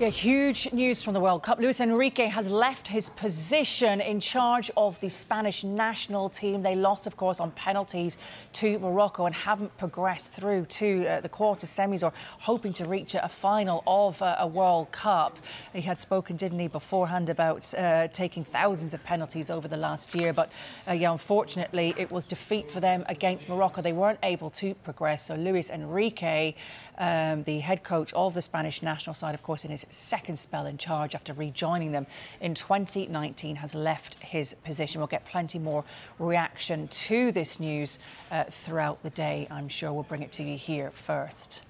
Yeah, huge news from the World Cup. Luis Enrique has left his position in charge of the Spanish national team. They lost, of course, on penalties to Morocco and haven't progressed through to uh, the quarter semis or hoping to reach a final of uh, a World Cup. He had spoken, didn't he, beforehand about uh, taking thousands of penalties over the last year. But uh, yeah, unfortunately, it was defeat for them against Morocco. They weren't able to progress. So Luis Enrique, um, the head coach of the Spanish national side, of course, in second spell in charge after rejoining them in 2019, has left his position. We'll get plenty more reaction to this news uh, throughout the day. I'm sure we'll bring it to you here first.